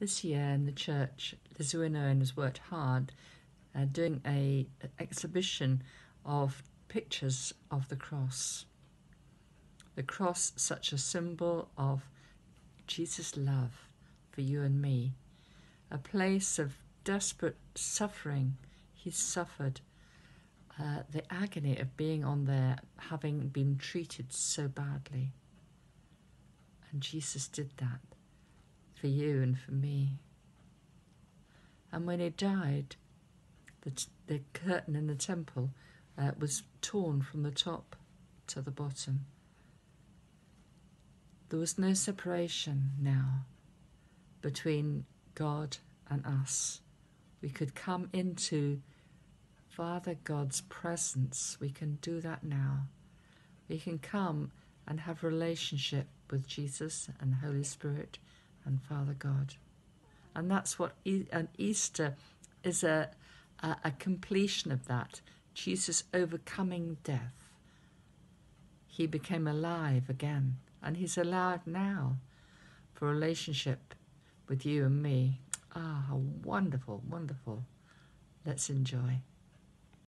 This year in the church, Lizzie Owen has worked hard uh, doing a, a exhibition of pictures of the cross. The cross, such a symbol of Jesus' love for you and me, a place of desperate suffering. He suffered uh, the agony of being on there, having been treated so badly. And Jesus did that for you and for me. And when he died, the, the curtain in the temple uh, was torn from the top to the bottom. There was no separation now between God and us. We could come into Father God's presence. We can do that now. We can come and have relationship with Jesus and Holy Spirit and Father God. And that's what e- an Easter is a, a, a completion of that. Jesus overcoming death. He became alive again, and he's alive now for relationship with you and me. Ah, wonderful, wonderful. Let's enjoy.